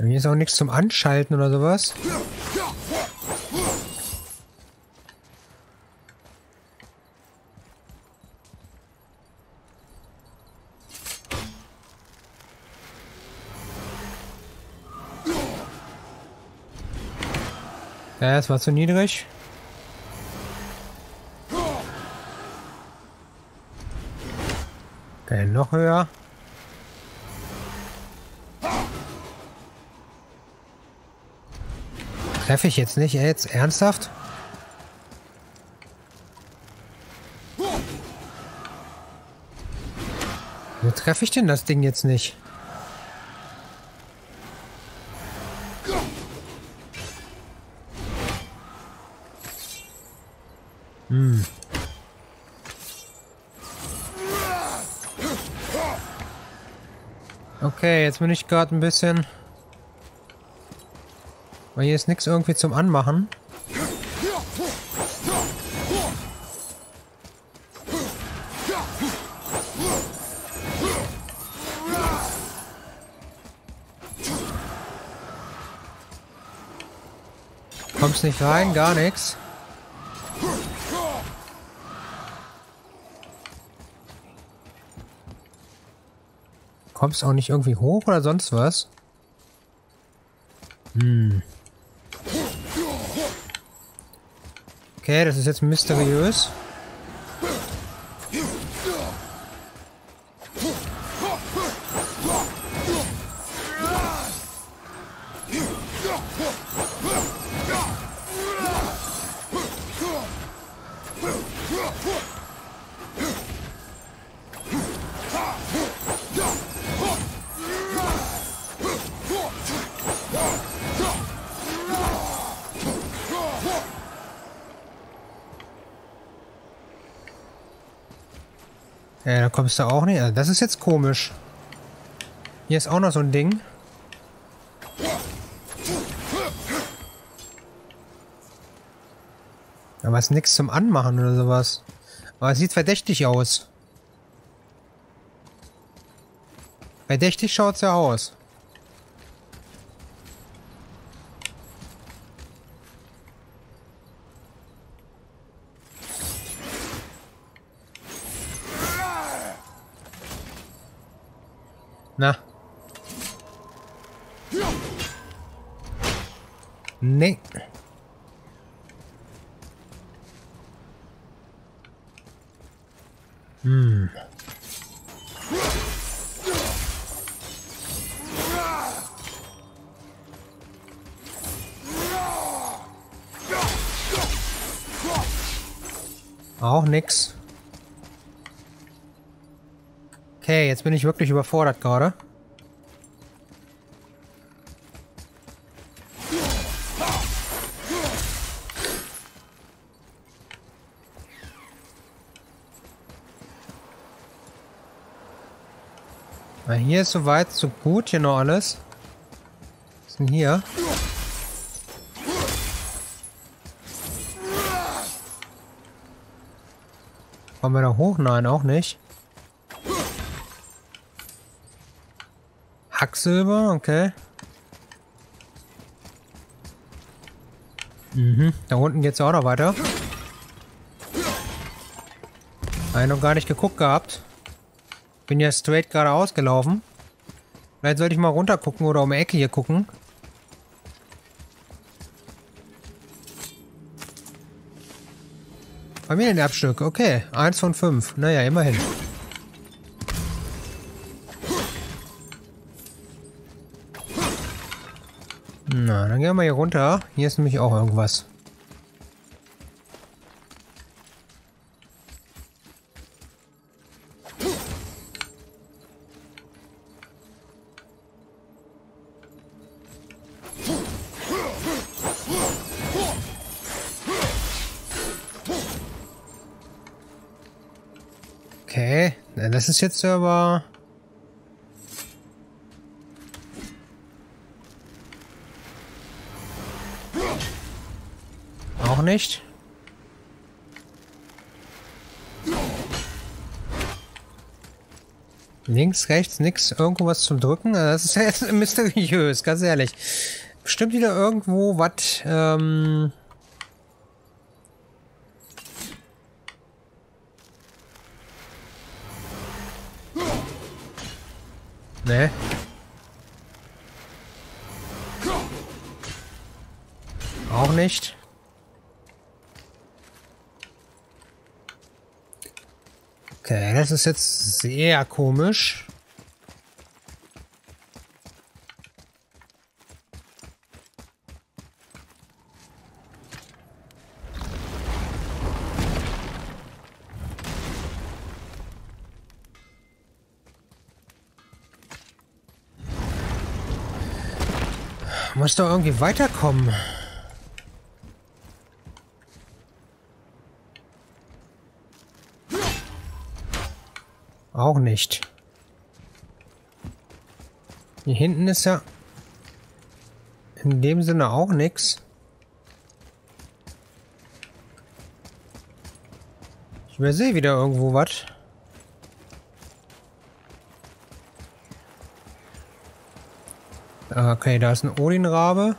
Hier ist auch nichts zum Anschalten oder sowas. Ja, es war zu niedrig. Okay, noch höher. Treffe ich jetzt nicht? Jetzt ernsthaft? Wo treffe ich denn das Ding jetzt nicht? Hm. Okay, jetzt bin ich gerade ein bisschen... Weil hier ist nichts irgendwie zum Anmachen. Kommst nicht rein, gar nichts. Kommst auch nicht irgendwie hoch oder sonst was? Hm. Okay, das ist jetzt mysteriös. Kommst du auch nicht. Also das ist jetzt komisch. Hier ist auch noch so ein Ding. Aber ist nichts zum Anmachen oder sowas. Aber es sieht verdächtig aus. Verdächtig schaut es ja aus. Na. Nee. Hm. Auch nix. Okay, jetzt bin ich wirklich überfordert gerade. Hier ist soweit so gut hier noch alles. Was ist denn hier? Kommen wir da hoch? Nein, auch nicht. Hacksilber, okay. Mhm, da unten geht's auch noch weiter. Ich noch gar nicht geguckt gehabt. Bin ja straight geradeaus gelaufen. Vielleicht sollte ich mal runter gucken oder um die Ecke hier gucken. Familienerbstück, okay. Eins von fünf. Naja, immerhin. Na, dann gehen wir hier runter. Hier ist nämlich auch irgendwas. Okay, das ist jetzt aber... nicht. Links, rechts, nix, irgendwo was zum Drücken. Also das ist ja jetzt mysteriös, ganz ehrlich. Bestimmt wieder irgendwo was, ähm... Ne? Das ist jetzt sehr komisch. Muss doch irgendwie weiterkommen. Auch nicht. Hier hinten ist ja in dem Sinne auch nichts. Ich übersehe wieder irgendwo was. Okay, da ist ein Odin-Rabe.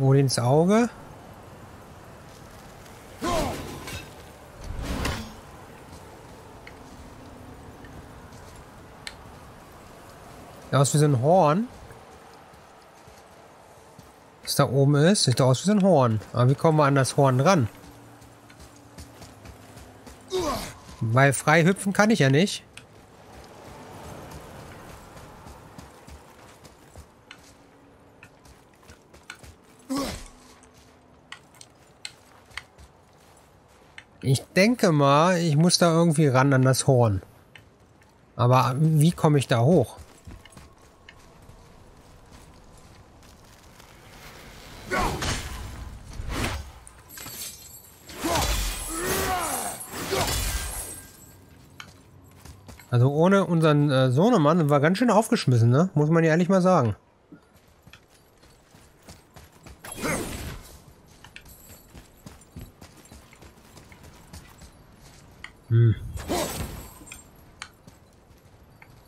Odins Auge. Sieht aus wie so ein Horn. Was da oben ist, sieht aus wie so ein Horn. Aber wie kommen wir an das Horn ran? Weil frei hüpfen kann ich ja nicht. Ich denke mal, ich muss da irgendwie ran an das Horn. Aber wie komme ich da hoch? Unseren äh, Sohnemann war ganz schön aufgeschmissen, ne? Muss man ja ehrlich mal sagen. Hm.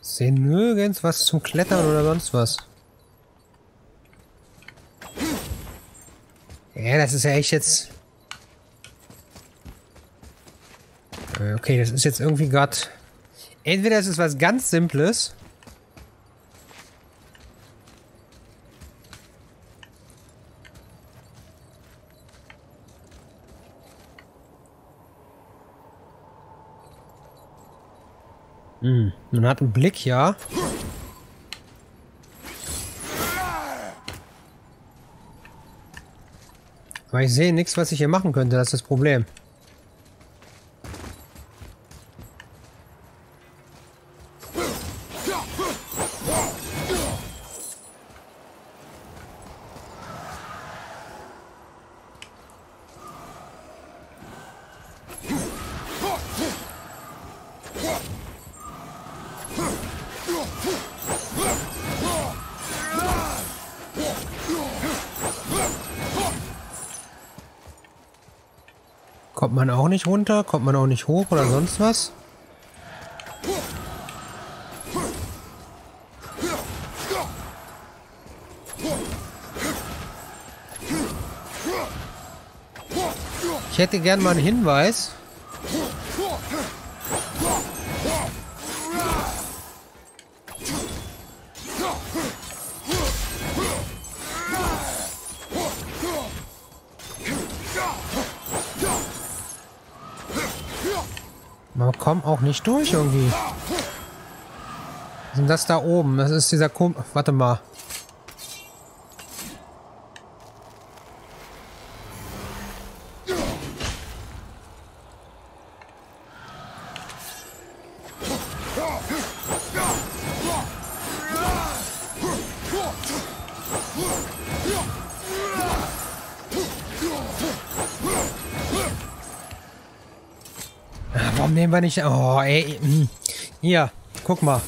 Sehen nirgends was zum Klettern oder sonst was. Ja, das ist ja echt jetzt... Äh, okay, das ist jetzt irgendwie gerade... Entweder es ist was ganz Simples. Hm, man hat einen Blick, ja. Aber ich sehe nichts, was ich hier machen könnte, das ist das Problem. Kommt man auch nicht runter? Kommt man auch nicht hoch oder sonst was? Ich hätte gern mal einen Hinweis. Nicht durch irgendwie. Was ist das da oben? Das ist dieser Kum... Warte mal. Warum nehmen wir nicht... Oh, ey. Hm. Hier, guck mal.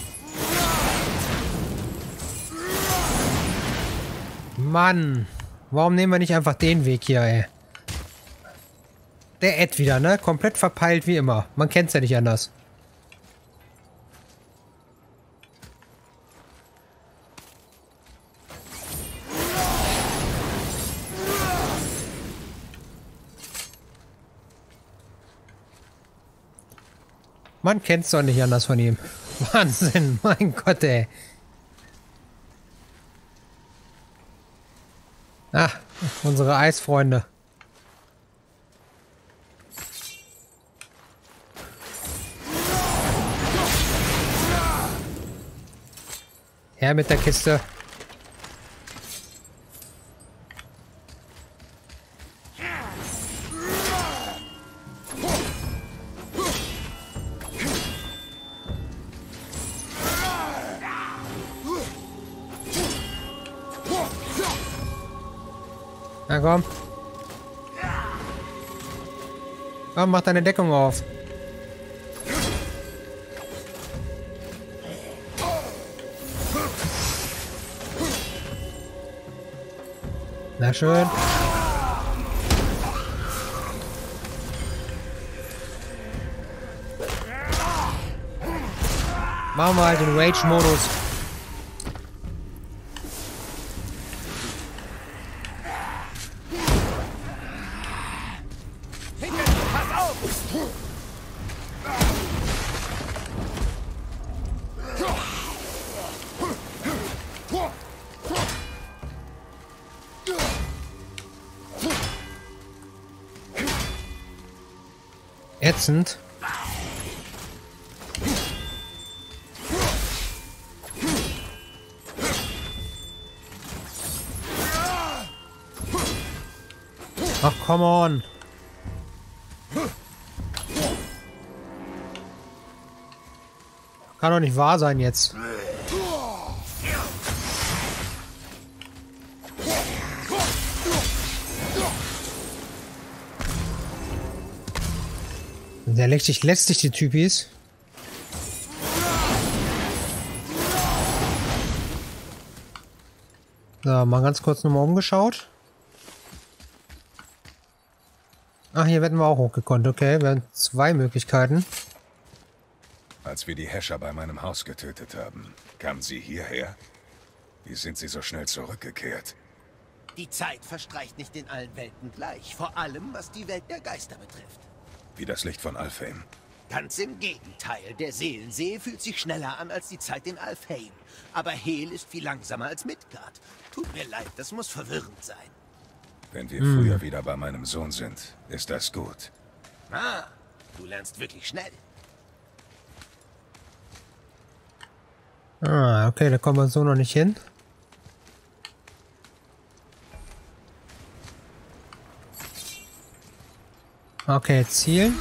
Mann. Warum nehmen wir nicht einfach den Weg hier, ey? Der Ed wieder, ne? Komplett verpeilt wie immer. Man kennt's ja nicht anders. Man kennt's doch nicht anders von ihm. Wahnsinn, mein Gott, ey. Ah, unsere Eisfreunde. Her mit der Kiste. Komm. Komm, mach deine Deckung auf. Na schön. Machen wir halt den Rage-Modus. Ätzend. Ach, come on. Kann doch nicht wahr sein jetzt. Der lästig lästig, die Typis. So, mal ganz kurz nochmal umgeschaut. Ach, hier werden wir auch hochgekonnt. Okay, wir haben zwei Möglichkeiten. Als wir die Häscher bei meinem Haus getötet haben, kamen sie hierher? Wie sind sie so schnell zurückgekehrt? Die Zeit verstreicht nicht in allen Welten gleich, vor allem was die Welt der Geister betrifft. Wie das Licht von Alfheim. Ganz im Gegenteil, der Seelensee fühlt sich schneller an als die Zeit in Alfheim. Aber Hel ist viel langsamer als Midgard. Tut mir leid, das muss verwirrend sein. Wenn wir hm. früher wieder bei meinem Sohn sind, ist das gut. Ah, du lernst wirklich schnell. Ah, okay, da kommen wir so noch nicht hin. Okay, Ziel.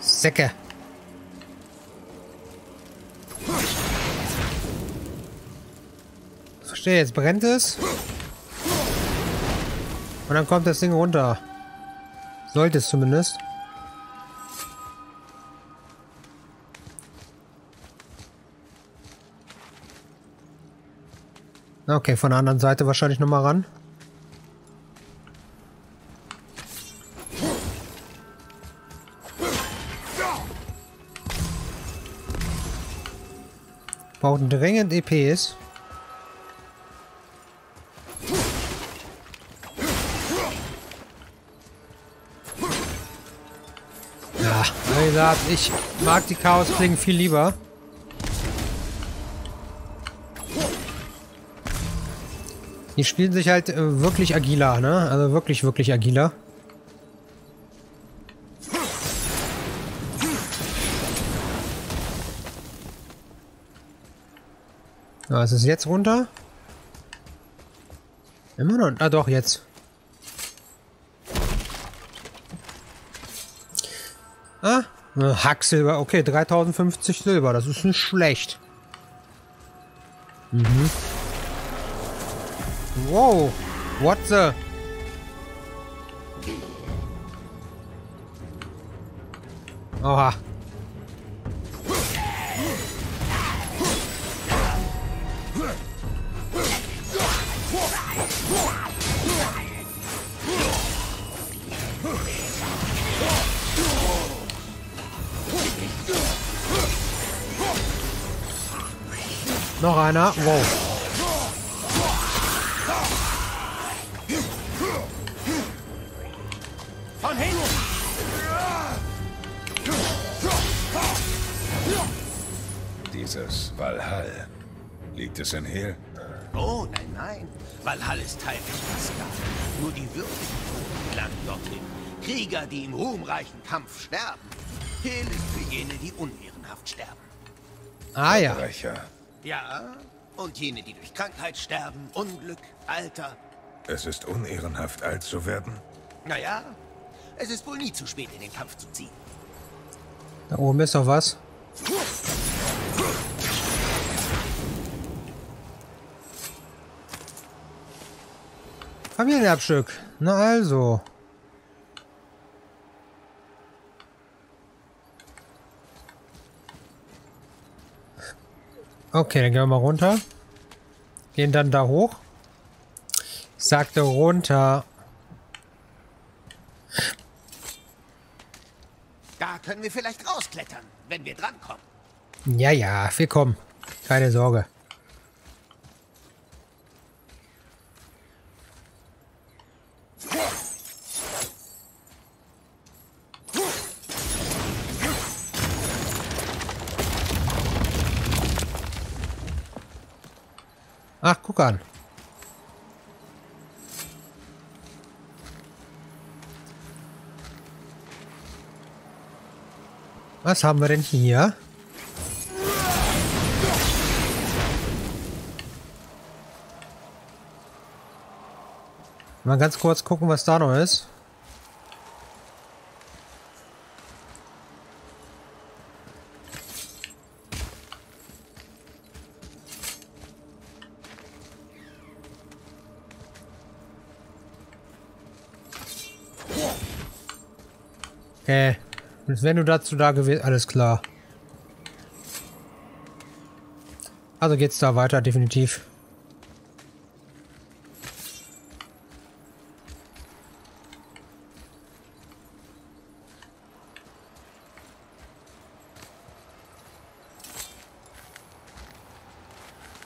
Säcke. Verstehe, jetzt brennt es. Und dann kommt das Ding runter. Sollte es zumindest. Okay, von der anderen Seite wahrscheinlich nochmal ran. Brauchen dringend EPs. Ja, wie gesagt, ich mag die Chaos-Klingen viel lieber. Die spielen sich halt äh, wirklich agiler, ne? Also wirklich, wirklich agiler. Ja, ist es jetzt runter? Immer noch. Ah, doch, jetzt. Ah, Hacksilber. Okay, 3050 Silber. Das ist nicht schlecht. Mhm. Wow. What the? Oha. Noch einer. Wow. Liegt es in Hehl? Oh, nein, nein. Valhall ist Teil des Asgard. Nur die würdigen Toten gelangen dorthin. Krieger, die im ruhmreichen Kampf sterben. Hel ist für jene, die unehrenhaft sterben. Ah ja. Ja, und jene, die durch Krankheit sterben, Unglück, Alter. Es ist unehrenhaft, alt zu werden? Naja, es ist wohl nie zu spät, in den Kampf zu ziehen. Da oben ist noch was. Familienabstück. Na also. Okay, dann gehen wir mal runter. Gehen dann da hoch. Ich sagte runter. Da können wir vielleicht rausklettern, wenn wir drankommen. Ja, ja, wir kommen. Keine Sorge. Ach, guck an. Was haben wir hier? Mal ganz kurz gucken, was da noch ist. Okay. Wenn du dazu da gewesen, alles klar. Also geht's da weiter, definitiv.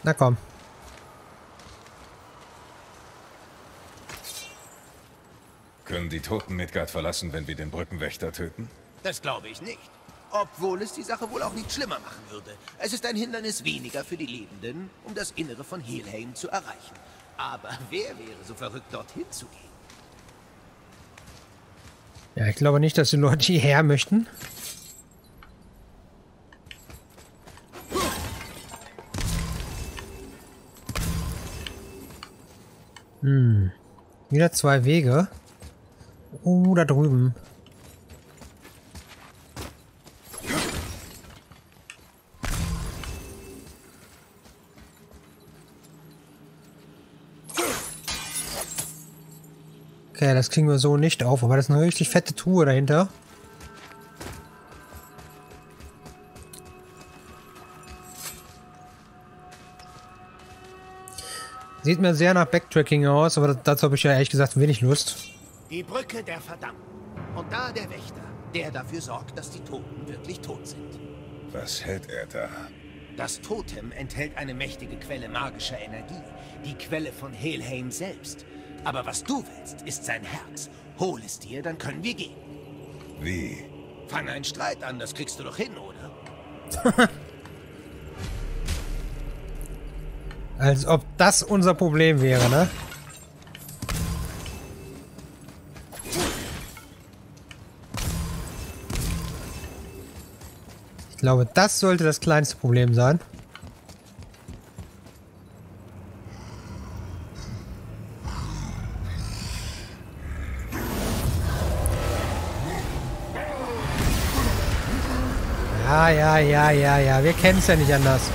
Na komm. Können die Toten Midgard verlassen, wenn wir den Brückenwächter töten? Das glaube ich nicht. Obwohl es die Sache wohl auch nicht schlimmer machen würde. Es ist ein Hindernis weniger für die Lebenden, um das Innere von Helheim zu erreichen. Aber wer wäre so verrückt, dorthin zu gehen? Ja, ich glaube nicht, dass die Leute hierher möchten. Hm. Wieder zwei Wege. Oh, da drüben. Okay, das kriegen wir so nicht auf, aber das ist eine richtig fette Truhe dahinter. Sieht mir sehr nach Backtracking aus, aber dazu habe ich ja ehrlich gesagt wenig Lust. Die Brücke der Verdammten. Und da der Wächter, der dafür sorgt, dass die Toten wirklich tot sind. Was hält er da? Das Totem enthält eine mächtige Quelle magischer Energie. Die Quelle von Helheim selbst. Aber was du willst, ist sein Herz. Hol es dir, dann können wir gehen. Wie? Fang einen Streit an, das kriegst du doch hin, oder? Als ob das unser Problem wäre, ne? Ich glaube, das sollte das kleinste Problem sein. Ja, ja, ja, ja, ja. Wir kennen es ja nicht anders.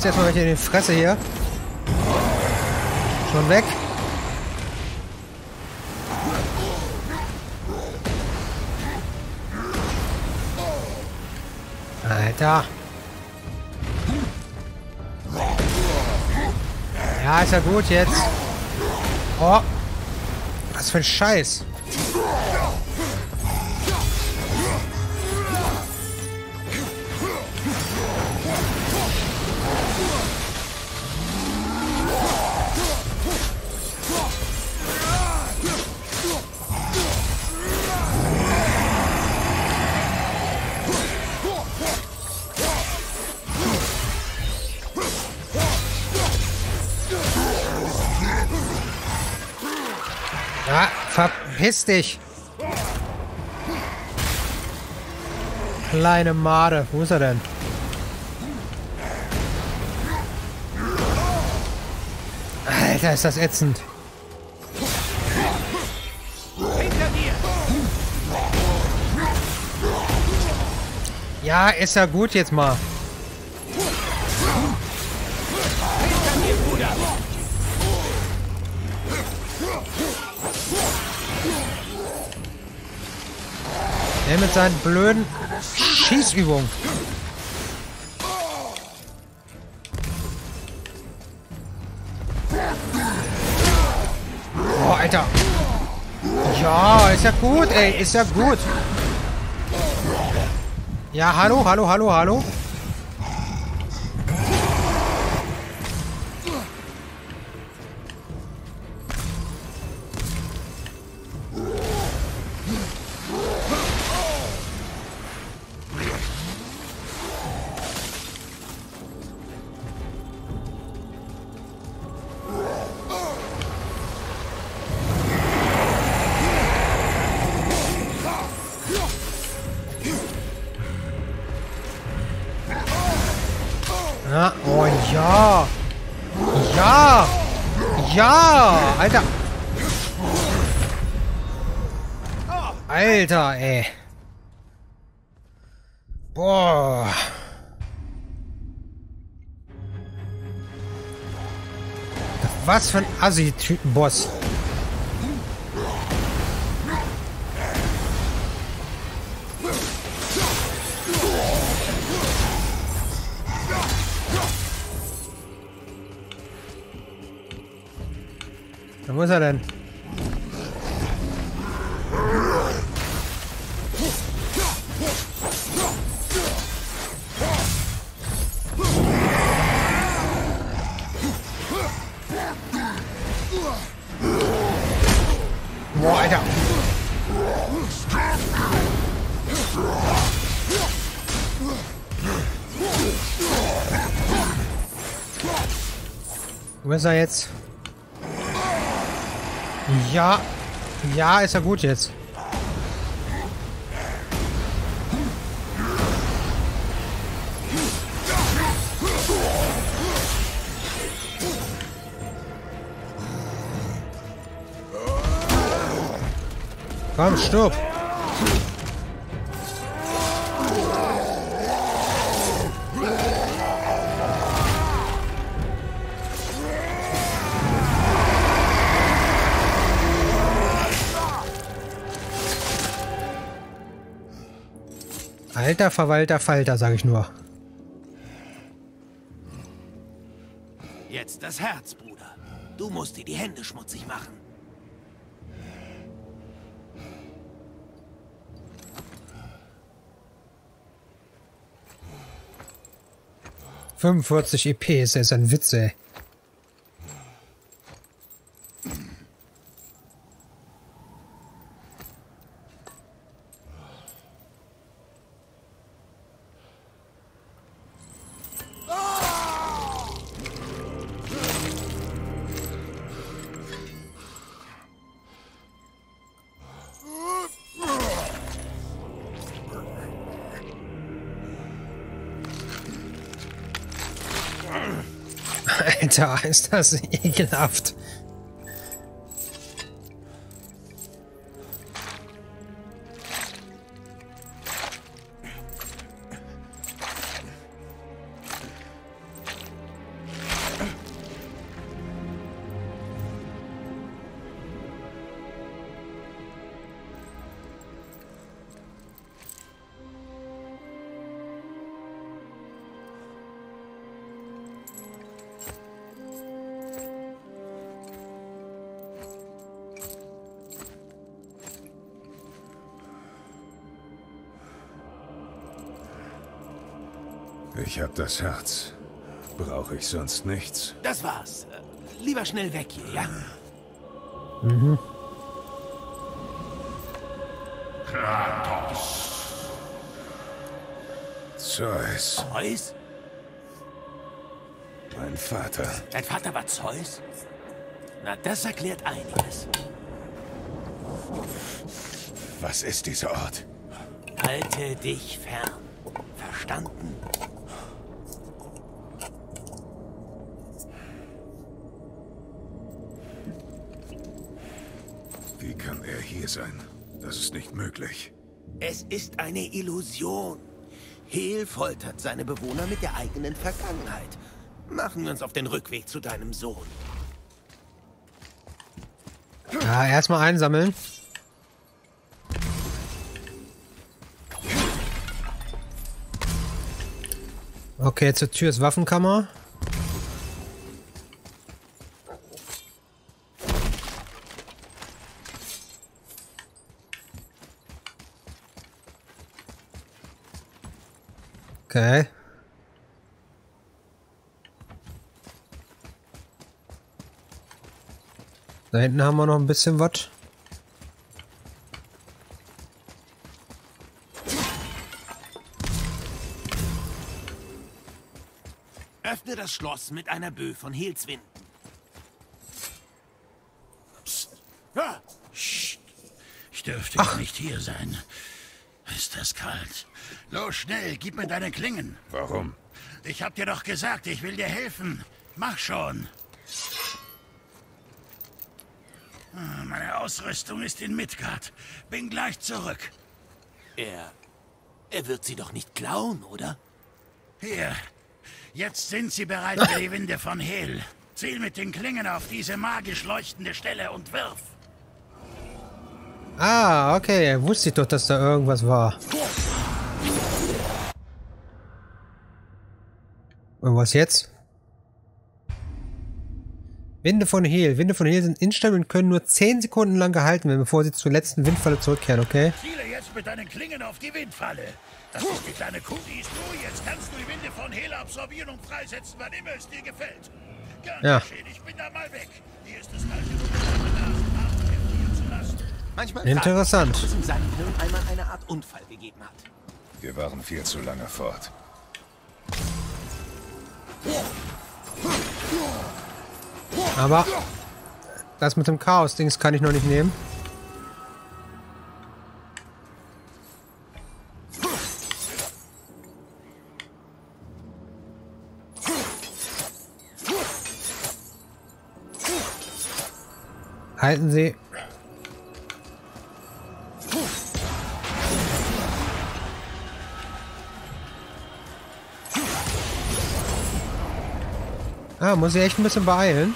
Kriegst erstmal welche in die Fresse hier. Schon weg. Alter. Ja, ist ja gut jetzt. Oh. Was für ein Scheiß. Verpiss dich. Kleine Made. Wo ist er denn? Alter, ist das ätzend. Ja, ist ja gut jetzt mal. Der mit seinen blöden Schießübungen. Oh, Alter. Ja, ist ja gut, ey. Ist ja gut. Ja, hallo, hallo, hallo, hallo. Alter, ey. Boah. Was für ein Assi-Typen-Boss. Wo ist er denn? Boah, Alter. Wo ist er jetzt? Ja. Ja, ist ja gut jetzt. Komm, stirb. Alter Verwalter Falter, sag ich nur. Jetzt das Herz, Bruder. Du musst dir die Hände schmutzig machen. 45 EP ist ja ein Witz, ey. Alter, ist das ekelhaft. Ich hab das Herz. Brauche ich sonst nichts. Das war's. Lieber schnell weg hier, ja? Zeus, Zeus? mein Vater. Dein Vater war Zeus? Na, das erklärt einiges. Was ist dieser Ort? Halte dich fern. Verstanden? Wie kann er hier sein? Das ist nicht möglich. Es ist eine Illusion. Hel foltert seine Bewohner mit der eigenen Vergangenheit. Machen wir uns auf den Rückweg zu deinem Sohn. Ja, erstmal einsammeln. Okay, zur Tür ist Waffenkammer. Okay. Da hinten haben wir noch ein bisschen was. Öffne das Schloss mit einer Bö von Helswinden. Ah, Ich dürfte gar nicht hier sein. Ist das kalt? Los, schnell, gib mir deine Klingen. Warum? Ich hab dir doch gesagt, ich will dir helfen. Mach schon. Ah, Meine Ausrüstung ist in Midgard. Bin gleich zurück. Er... Er wird sie doch nicht klauen, oder? Hier. Jetzt sind sie bereit für die Winde von Hel. Ziel mit den Klingen auf diese magisch leuchtende Stelle und wirf. Ah, okay. Wusste ich doch, dass da irgendwas war. Und was jetzt? Winde von Hehl. Winde von Hehl sind instabil und können nur 10 Sekunden lang gehalten werden, bevor sie zur letzten Windfalle zurückkehren, okay? Ziele jetzt mit deinen Klingen auf die Windfalle. Das ist die kleine Kuh, die ist du. Jetzt kannst du die Winde von Hel absorbieren und freisetzen, wann immer es dir gefällt. Gern Ja. geschehen, ich bin da mal weg. Hier ist zu lassen. Manchmal Interessant. fragt man, ob es in seinem Hirn einmal eine Art Unfall gegeben hat. Wir waren viel zu lange fort. Aber das mit dem Chaos-Dings kann ich noch nicht nehmen. Halten Sie. Ah, muss ich echt ein bisschen beeilen.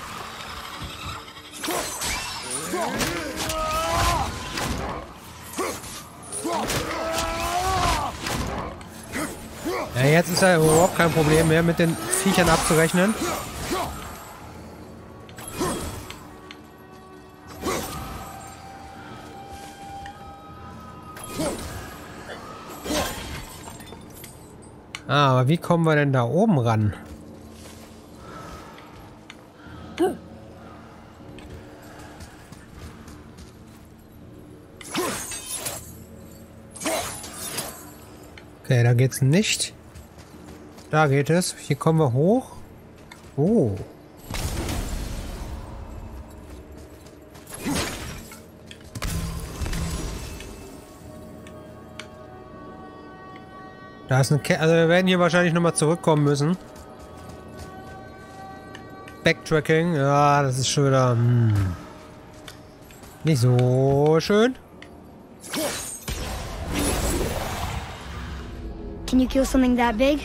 Ja, jetzt ist ja überhaupt kein Problem mehr, mit den Viechern abzurechnen. Ah, aber wie kommen wir denn da oben ran? Okay, da geht's nicht. Da geht es. Hier kommen wir hoch. Oh. Da ist ein Ke Also wir werden hier wahrscheinlich nochmal zurückkommen müssen. Backtracking. Ja, das ist schon wieder... Hm, nicht so schön. Can you kill something that big?